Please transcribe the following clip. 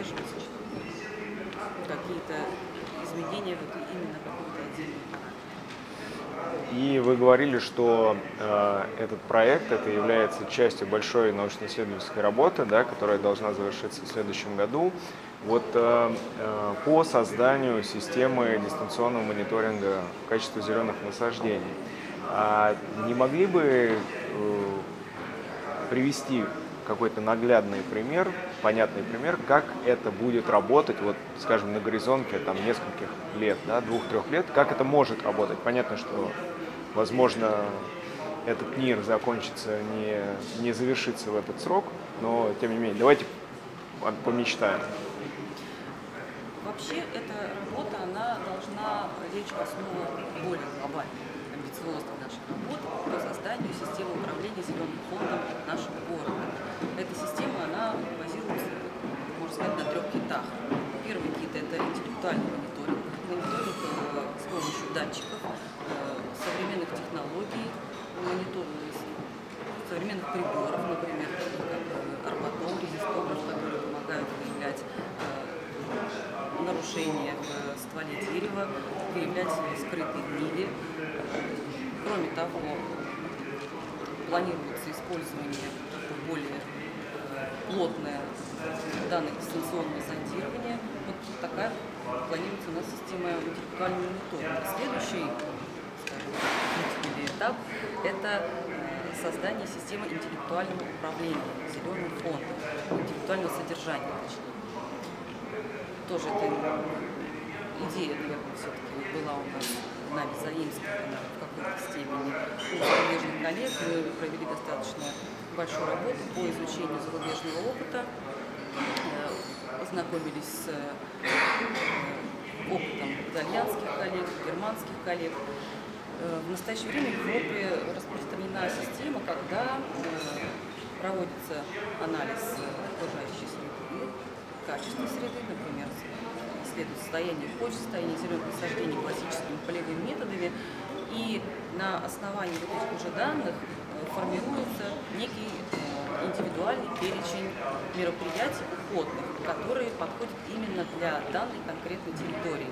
поддерживать какие-то изменения вот именно какого-то. И вы говорили, что э, этот проект это является частью большой научно-исследовательской работы, да, которая должна завершиться в следующем году. Вот э, э, по созданию системы дистанционного мониторинга качества зеленых насаждений. А не могли бы э, привести какой-то наглядный пример, понятный пример, как это будет работать, вот, скажем, на горизонте там нескольких лет, да, двух-трех лет, как это может работать. Понятно, что, возможно, этот мир закончится, не, не завершится в этот срок, но, тем не менее, давайте помечтаем. Вообще, эта работа, она должна лечь в основу более глобальной амбициозной нашей работы по созданию системы управления зеленым фондом интеллектуальный мониторинг. Мониторинг э, с помощью датчиков, э, современных технологий, мониторинг современных приборов, например, э, арбатом, резистомер, которые помогают выявлять нарушения в стволе дерева, выявлять скрытые гнили. Кроме того, планируется использование более плотное данное дистанционное зондирование. Вот такая планируется у нас система интеллектуального мониторинга. Следующий скажем, этап – это э, создание системы интеллектуального управления зеленым фондом, интеллектуального содержания, точнее. Тоже это идея, наверное, все-таки была у нас нами заимствована в какой-то степени у зарубежных коллег. Мы провели достаточно большую работу по изучению зарубежного опыта, э, познакомились с э, опытом итальянских коллег, германских коллег. Э, в настоящее время в Европе распространена система, когда проводится анализ окружающей среды, качества среды, например, исследуют состояние почвы, состояние зеленых насаждений классическими полевыми методами. И на основании вот этих уже данных э, формируется некий э, индивидуальный перечень мероприятий уходных, которые подходят именно для данной конкретной территории.